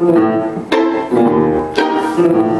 Mm-hmm. Mm -hmm.